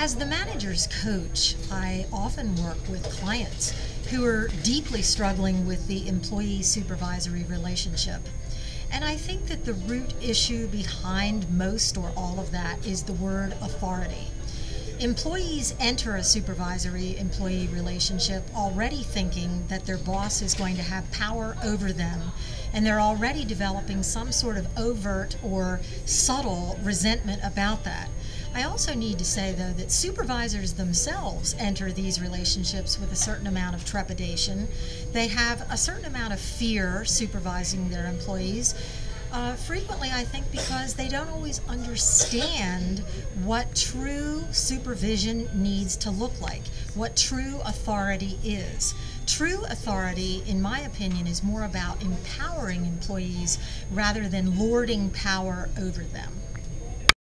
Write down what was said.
As the manager's coach, I often work with clients who are deeply struggling with the employee supervisory relationship. And I think that the root issue behind most or all of that is the word authority. Employees enter a supervisory employee relationship already thinking that their boss is going to have power over them, and they're already developing some sort of overt or subtle resentment about that. I also need to say, though, that supervisors themselves enter these relationships with a certain amount of trepidation. They have a certain amount of fear supervising their employees. Uh, frequently, I think because they don't always understand what true supervision needs to look like, what true authority is. True authority, in my opinion, is more about empowering employees rather than lording power over them.